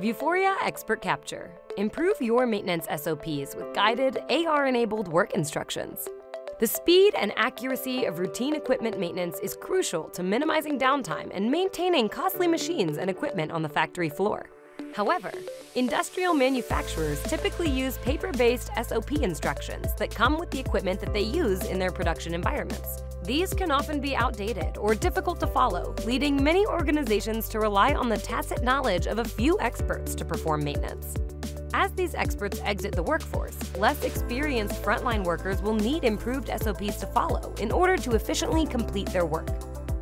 Vuforia Expert Capture. Improve your maintenance SOPs with guided, AR enabled work instructions. The speed and accuracy of routine equipment maintenance is crucial to minimizing downtime and maintaining costly machines and equipment on the factory floor. However, industrial manufacturers typically use paper based SOP instructions that come with the equipment that they use in their production environments. These can often be outdated or difficult to follow, leading many organizations to rely on the tacit knowledge of a few experts to perform maintenance. As these experts exit the workforce, less experienced frontline workers will need improved SOPs to follow in order to efficiently complete their work.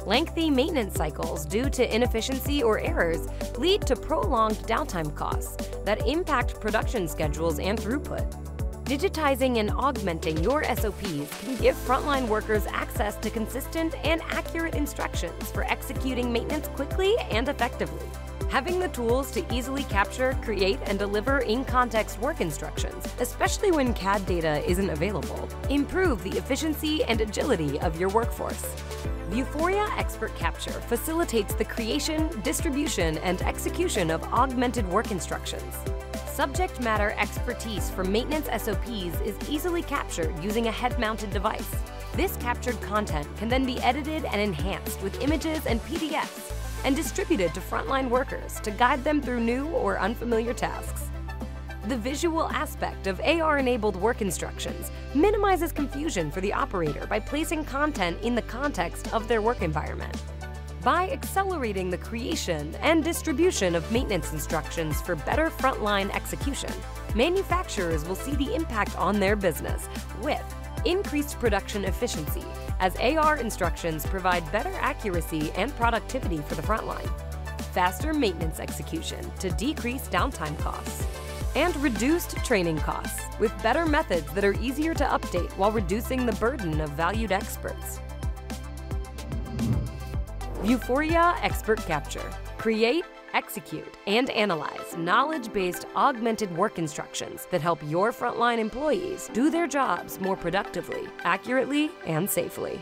Lengthy maintenance cycles due to inefficiency or errors lead to prolonged downtime costs that impact production schedules and throughput. Digitizing and augmenting your SOPs can give frontline workers access to consistent and accurate instructions for executing maintenance quickly and effectively. Having the tools to easily capture, create, and deliver in-context work instructions, especially when CAD data isn't available, improve the efficiency and agility of your workforce. Vuforia Expert Capture facilitates the creation, distribution, and execution of augmented work instructions. Subject matter expertise for maintenance SOPs is easily captured using a head-mounted device. This captured content can then be edited and enhanced with images and PDFs and distributed to frontline workers to guide them through new or unfamiliar tasks. The visual aspect of AR-enabled work instructions minimizes confusion for the operator by placing content in the context of their work environment. By accelerating the creation and distribution of maintenance instructions for better frontline execution, manufacturers will see the impact on their business with increased production efficiency, as AR instructions provide better accuracy and productivity for the frontline, faster maintenance execution to decrease downtime costs, and reduced training costs with better methods that are easier to update while reducing the burden of valued experts. Vuforia Expert Capture. Create, execute, and analyze knowledge based augmented work instructions that help your frontline employees do their jobs more productively, accurately, and safely.